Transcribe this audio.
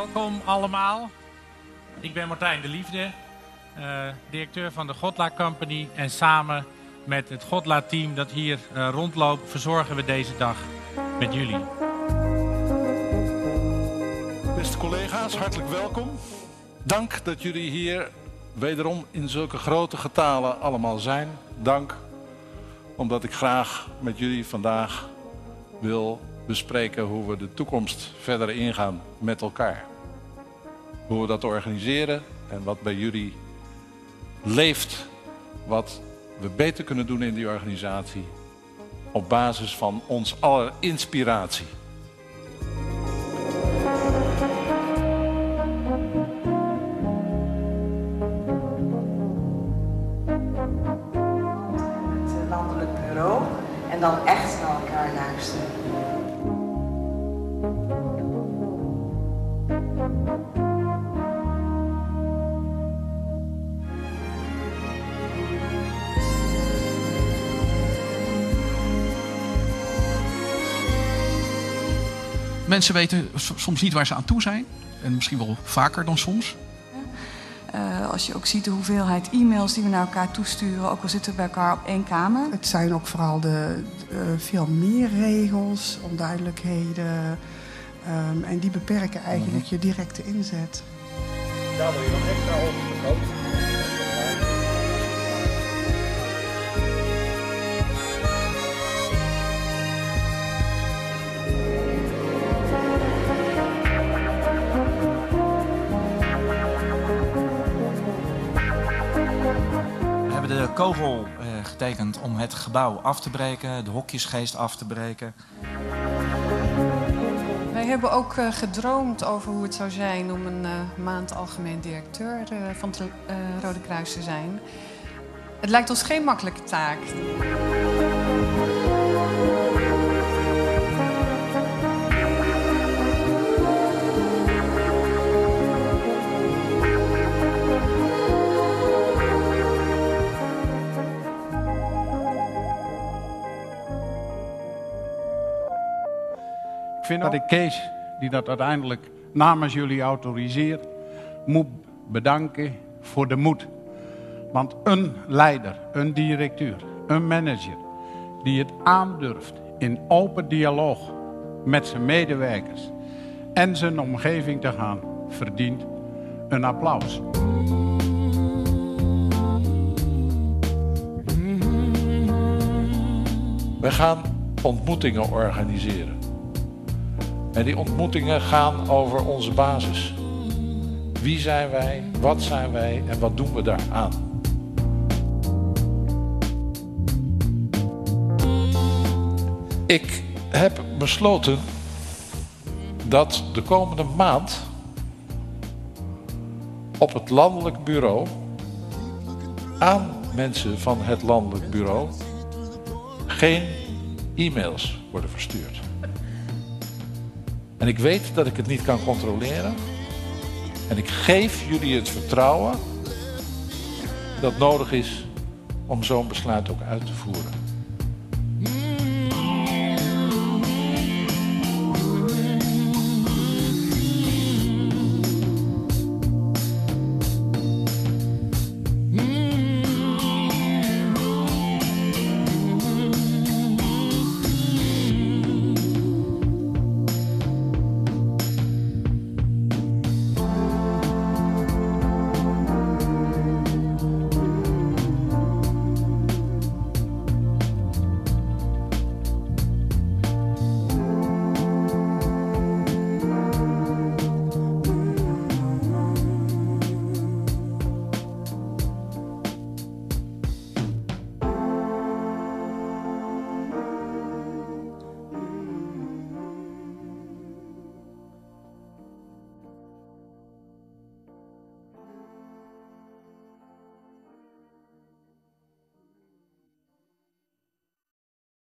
Welkom allemaal. Ik ben Martijn de Liefde, uh, directeur van de Godla Company. En samen met het Godla team dat hier uh, rondloopt, verzorgen we deze dag met jullie. Beste collega's, hartelijk welkom. Dank dat jullie hier wederom in zulke grote getalen allemaal zijn. Dank omdat ik graag met jullie vandaag wil bespreken hoe we de toekomst verder ingaan met elkaar. Hoe we dat organiseren en wat bij jullie leeft, wat we beter kunnen doen in die organisatie op basis van ons aller inspiratie. Het landelijk bureau en dan echt naar elkaar luisteren. Mensen weten soms niet waar ze aan toe zijn. En misschien wel vaker dan soms. Uh, als je ook ziet de hoeveelheid e-mails die we naar elkaar toesturen, ook al zitten we bij elkaar op één kamer. Het zijn ook vooral de, uh, veel meer regels, onduidelijkheden. Um, en die beperken eigenlijk je directe inzet. Daar wil je dan extra over vergroten. Kogel uh, getekend om het gebouw af te breken, de hokjesgeest af te breken. Wij hebben ook uh, gedroomd over hoe het zou zijn om een uh, maand algemeen directeur van het Rode Kruis te zijn. Het lijkt ons geen makkelijke taak. Vind dat ik Kees, die dat uiteindelijk namens jullie autoriseert, moet bedanken voor de moed. Want een leider, een directeur, een manager die het aandurft in open dialoog met zijn medewerkers en zijn omgeving te gaan, verdient een applaus. We gaan ontmoetingen organiseren. En die ontmoetingen gaan over onze basis. Wie zijn wij, wat zijn wij en wat doen we daaraan? Ik heb besloten dat de komende maand op het landelijk bureau aan mensen van het landelijk bureau geen e-mails worden verstuurd. En ik weet dat ik het niet kan controleren. En ik geef jullie het vertrouwen dat nodig is om zo'n besluit ook uit te voeren.